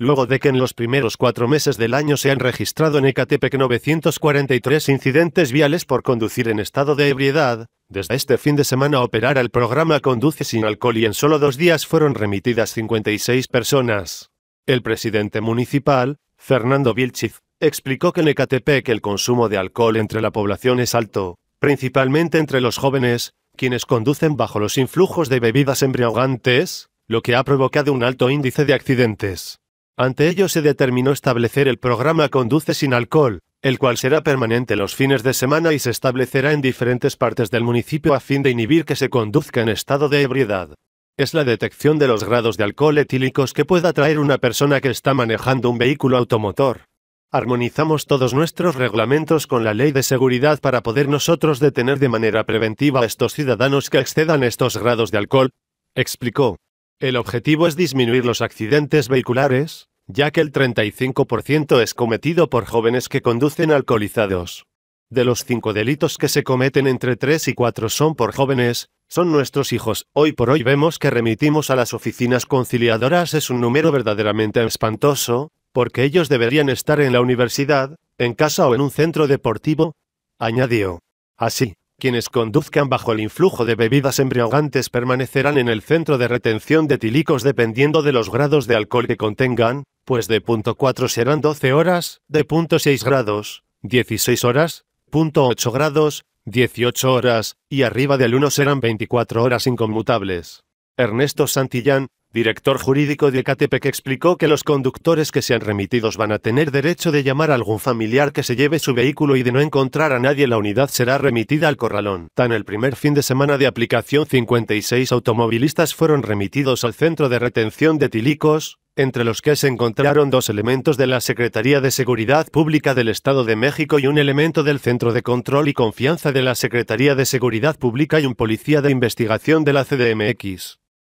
luego de que en los primeros cuatro meses del año se han registrado en Ecatepec 943 incidentes viales por conducir en estado de ebriedad, desde este fin de semana operará el programa Conduce sin alcohol y en solo dos días fueron remitidas 56 personas. El presidente municipal, Fernando Vilchiz, explicó que en Ecatepec el consumo de alcohol entre la población es alto, principalmente entre los jóvenes, quienes conducen bajo los influjos de bebidas embriagantes, lo que ha provocado un alto índice de accidentes. Ante ello se determinó establecer el programa Conduce sin alcohol, el cual será permanente los fines de semana y se establecerá en diferentes partes del municipio a fin de inhibir que se conduzca en estado de ebriedad. Es la detección de los grados de alcohol etílicos que pueda traer una persona que está manejando un vehículo automotor. Armonizamos todos nuestros reglamentos con la ley de seguridad para poder nosotros detener de manera preventiva a estos ciudadanos que excedan estos grados de alcohol, explicó. El objetivo es disminuir los accidentes vehiculares, ya que el 35% es cometido por jóvenes que conducen alcoholizados. De los cinco delitos que se cometen entre 3 y 4 son por jóvenes, son nuestros hijos. Hoy por hoy vemos que remitimos a las oficinas conciliadoras es un número verdaderamente espantoso, porque ellos deberían estar en la universidad, en casa o en un centro deportivo, añadió. Así, quienes conduzcan bajo el influjo de bebidas embriagantes permanecerán en el centro de retención de tílicos dependiendo de los grados de alcohol que contengan, pues de punto 4 serán 12 horas, de punto 6 grados, 16 horas, punto 8 grados, 18 horas, y arriba del 1 serán 24 horas inconmutables. Ernesto Santillán, director jurídico de Ecatepec explicó que los conductores que sean remitidos van a tener derecho de llamar a algún familiar que se lleve su vehículo y de no encontrar a nadie la unidad será remitida al corralón. Tan el primer fin de semana de aplicación 56 automovilistas fueron remitidos al centro de retención de Tilicos, entre los que se encontraron dos elementos de la Secretaría de Seguridad Pública del Estado de México y un elemento del Centro de Control y Confianza de la Secretaría de Seguridad Pública y un policía de investigación de la CDMX.